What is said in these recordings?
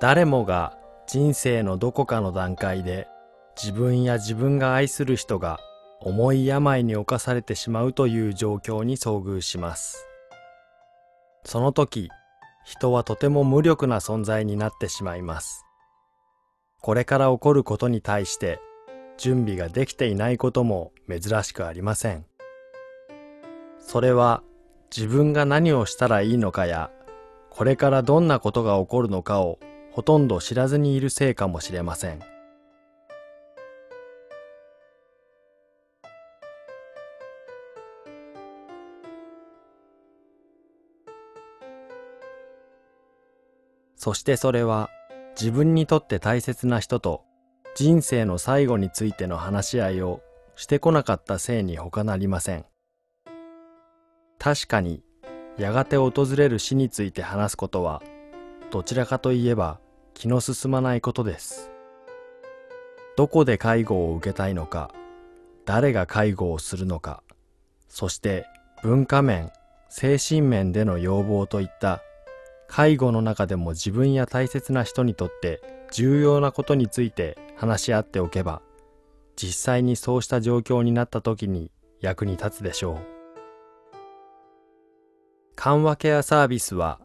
誰もが人生のどこかの段階で自分や自分が愛する人が重い病に侵されてしまうという状況に遭遇します。その時、人はとても無力な存在になってしまいます。これから起こることに対して準備ができていないことも珍しくありません。それは自分が何をしたらいいのかや、これからどんなことが起こるのかをほとんど知らずにいるせいかもしれません。そしてそれは自分にとって大切な人と人生の最後についての話し合いをしてこなかったせいに他なりません。確かにやがて訪れる死について話すことはどちらかといえば気の進まないことです。どこで介護を受けたいのか、誰が介護をするのか、そして文化面、精神面での要望といった介護の中でも自分や大切な人にとって重要なことについて話し合っておけば、実際にそうした状況になった時に役に立つでしょう。緩和ケアサービスは、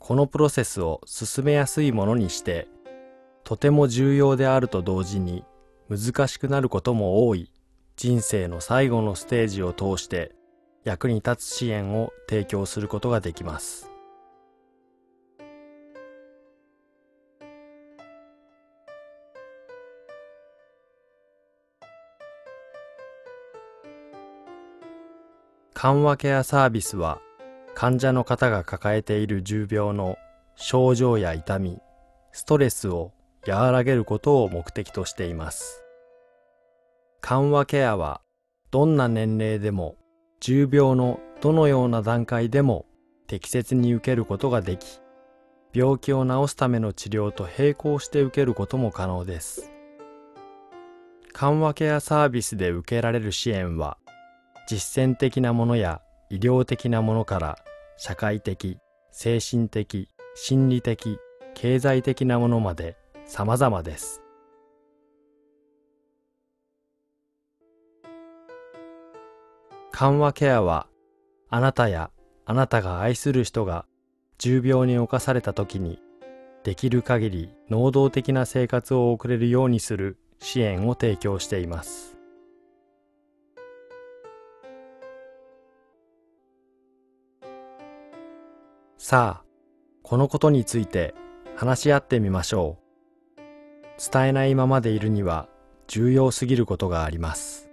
このプロセスを進めやすいものにして、とても重要であると同時に難しくなることも多い人生の最後のステージを通して役に立つ支援を提供することができます。緩和ケアサービスは患者の方が抱えている重病の症状や痛み、ストレスを和らげることを目的としています。緩和ケアはどんな年齢でも重病のどのような段階でも適切に受けることができ、病気を治すための治療と並行して受けることも可能です。緩和ケアサービスで受けられる支援は実践的なものや医療的なものから社会的、精神的、心理的、経済的なものまで様々です。緩和ケアはあなたやあなたが愛する人が重病に侵された時にできる限り能動的な生活を送れるようにする支援を提供しています。さあ、このことについて話し合ってみましょう。伝えないままでいるには重要すぎることがあります。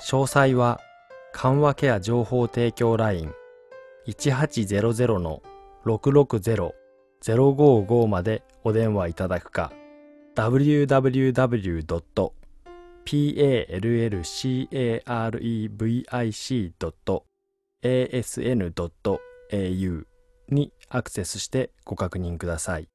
詳細は緩和ケア情報提供ライン1800の660-055までお電話いただくか www. palcarevic.asn.au にアクセスしてご確認ください。